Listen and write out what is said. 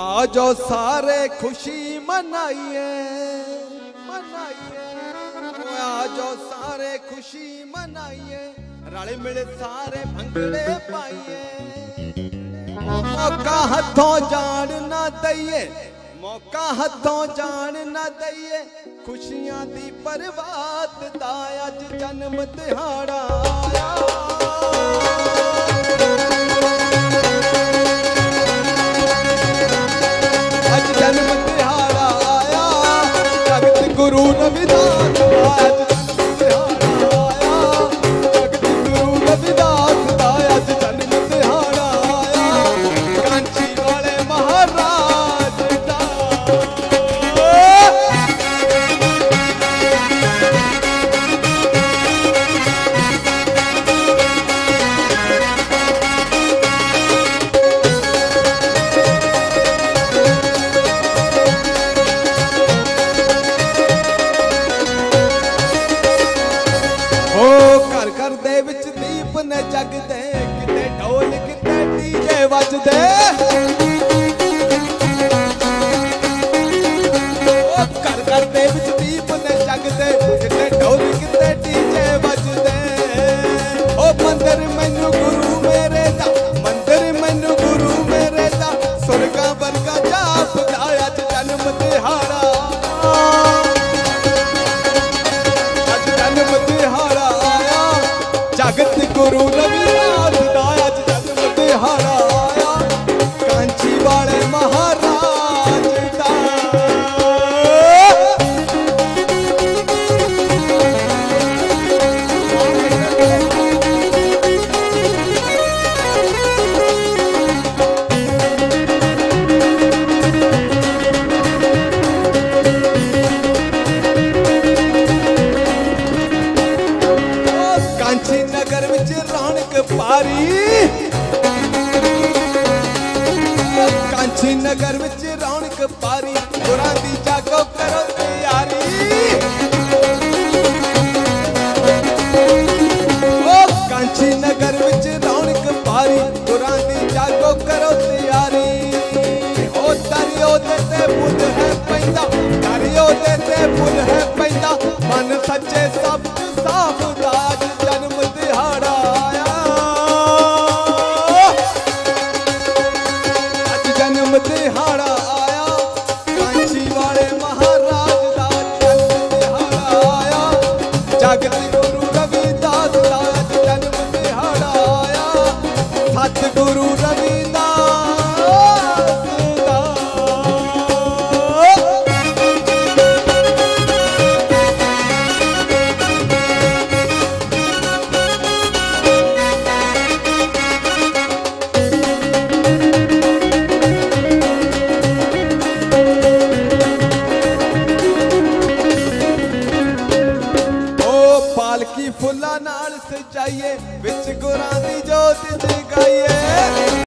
ਆ ਜੋ ਸਾਰੇ ਖੁਸ਼ੀ ਮਨਾਈਏ ਮਨਾਈਏ। ਆ ਜੋ ਸਾਰੇ ਖੁਸ਼ੀ ਮਨਾਈਏ, ਰਲ ਮਿਲ ਸਾਰੇ ਭੰਗੜੇ ਪਾਈਏ। ਮੌਕਾ ਹੱਥੋਂ ਜਾਣ ਨਾ ਦਈਏ, ਮੌਕਾ ਹੱਥੋਂ ਜਾਣ ਨਾ ਦਈਏ। ਖੁਸ਼ੀਆਂ ਦੀ ਪਰਵਾਤ ਦਾ ਅੱਜ ਜਨਮ ਦਿਹਾੜਾ ਆਇਆ। guru na vidana ਘਰ ਦੇ ਵਿੱਚ ਦੀਪ ਨੇ ਜਗਦੇ, ਕਿਤੇ ਢੋਲ, ਕਿਤੇ ਡੀਜੇ ਵੱਜਦੇ। ਓ ਘਰ ਘਰ ਦੇ ਵਿੱਚ ਦੀਪ ਨੇ ਜਗਦੇ, ਕਿਤੇ ਢੋਲ, ਕਿਤੇ ਡੀਜੇ ਵੱਜਦੇ। ਉਹ ਮੰਦਰ ਮੈਨੂੰ ਗੁਰੂ ਜਗਤ ਗੁਰੂ ਪਾਰੀ। ਕਾਂਚੀ ਨਗਰ ਵਿੱਚ ਰੌਣਕ ਪਾਰੀ, ਗੁਰਾਂ ਦੀ ਜਾਗੋ ਕਰੋ ਤਿਆਰੀ। ਓ ਕਾਂਚੀ ਨਗਰ ਵਿੱਚ ਰੌਣਕ ਪਾਰੀ, ਗੁਰਾਂ ਦੀ ਜਾਗੋ ਕਰੋ ਤਿਆਰੀ। ਓ ਦਰਿਓ ਤੇ ਫੁੱਲ ਹੈ ਪੈਂਦਾ, ਦਰਿਓ ਤੇ ਫੁੱਲ ਹੈ ਪੈਂਦਾ, ਮਨ ਸੱਚੇ ਸਭ ਸਾਫ਼ ਸਤ ਗੁਰੂ ਰਵਿਦਾਸ ਫੁੱਲਾਂ ਨਾਲ ਸਜਾਈਏ ਵਿੱਚ ਗੁਰਾਂ ਦੀ ਜੋਤ ਜਗਾਈਏ।